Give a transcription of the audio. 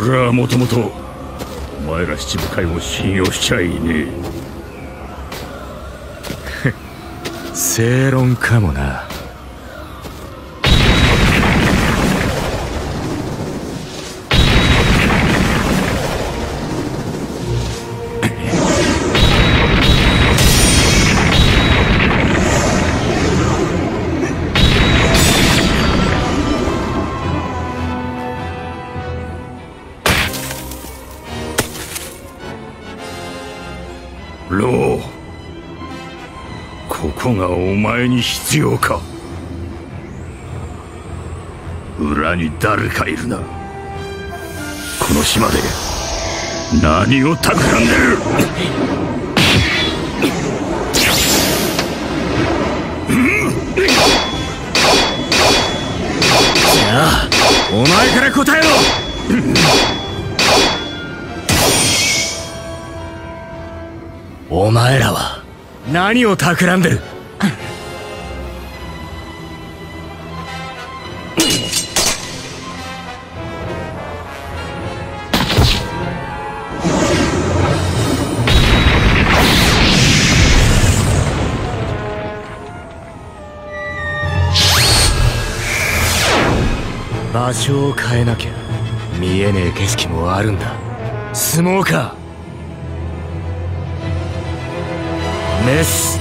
俺はもともとお前ら七部会を信用しちゃいねえ。正論かもな。ロー。ここがお前に必要か。裏に誰かいるな。この島で何を企んでる？じゃあお前から答えろ。お前らは。何を企んでる？場所を変えなきゃ見えねえ景色もあるんだ。相撲かです。